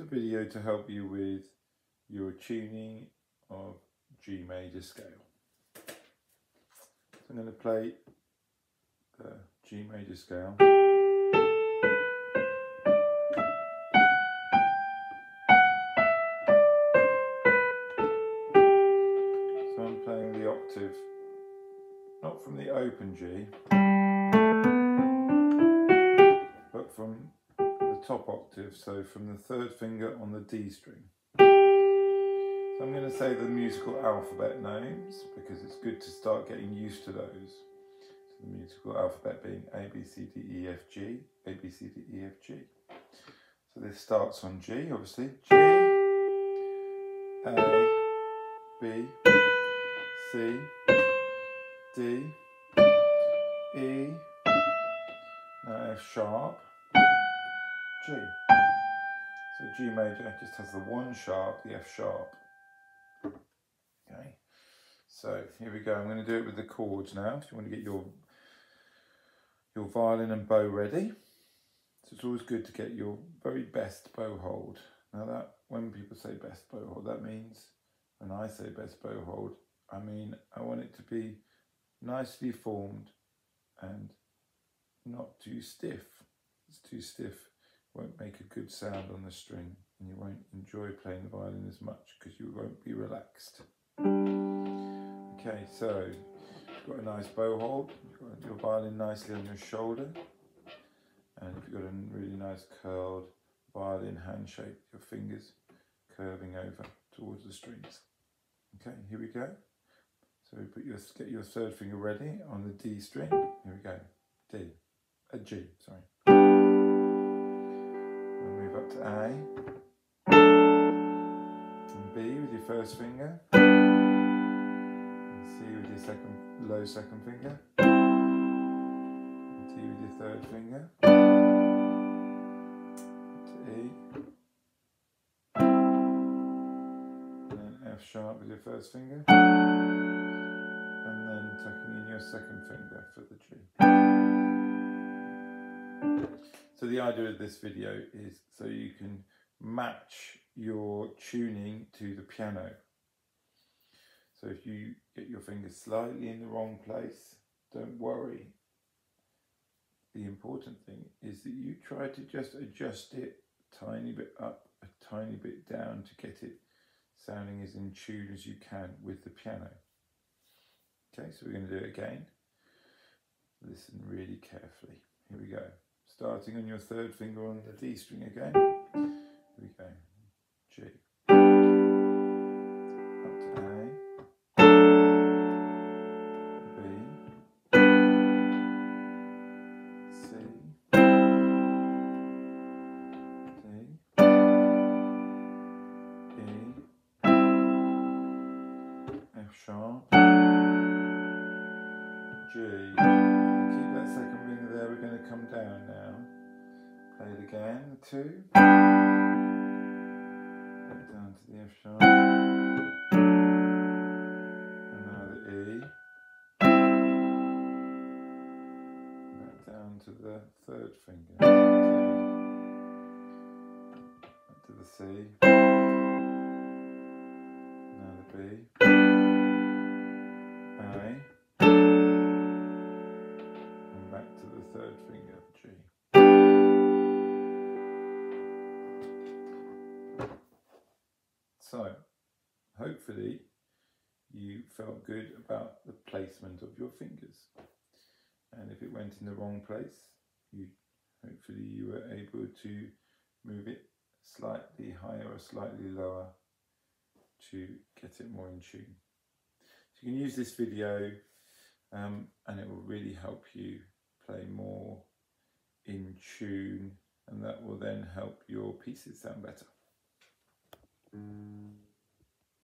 A video to help you with your tuning of G major scale. So I'm going to play the G major scale. So I'm playing the octave, not from the open G, but from top octave, so from the third finger on the D string. So I'm going to say the musical alphabet names because it's good to start getting used to those. So the musical alphabet being A, B, C, D, E, F, G, A, B, C, D, E, F, G. So this starts on G, obviously. G, A, B, C, D, E, now F sharp, So G major just has the one sharp, the F sharp. Okay, so here we go. I'm going to do it with the chords now. If you want to get your your violin and bow ready. So it's always good to get your very best bow hold. Now that when people say best bow hold, that means when I say best bow hold, I mean I want it to be nicely formed and not too stiff. It's too stiff, won't make a good sound on the string and you won't enjoy playing the violin as much because you won't be relaxed. Okay, so you've got a nice bow hold, you've got your violin nicely on your shoulder, and if you've got a really nice curled violin hand shape, your fingers curving over towards the strings. Okay, here we go. So put your get your third finger ready on the D string. Here we go. D. A G, sorry. And B with your second low second finger. T with your third finger. To E. And then F sharp with your first finger. And then tucking in your second finger for the G. So the idea of this video is so you can match your tuning to the piano. So if you get your fingers slightly in the wrong place, don't worry. The important thing is that you try to just adjust it a tiny bit up, a tiny bit down to get it sounding as in tune as you can with the piano. Okay, so we're going to do it again. Listen really carefully. Here we go. Starting on your third finger on the D string again. Go. G. sharp, G. Keep that second finger there, we're going to come down now. Play it again, two. Back down to the F sharp. And now the E. Back down to the third finger, Back to the C. Now the B. third finger, So, hopefully you felt good about the placement of your fingers. And if it went in the wrong place, you hopefully you were able to move it slightly higher or slightly lower to get it more in tune. So you can use this video um, and it will really help you play more in tune and that will then help your pieces sound better. Música